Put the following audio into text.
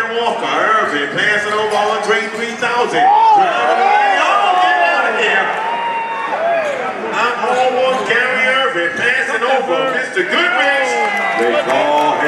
Darren Walker, Irving passing over Andre 3000. Oh, get out of here. I'm all one Kyrie Irving passing over Mr. Goodrich.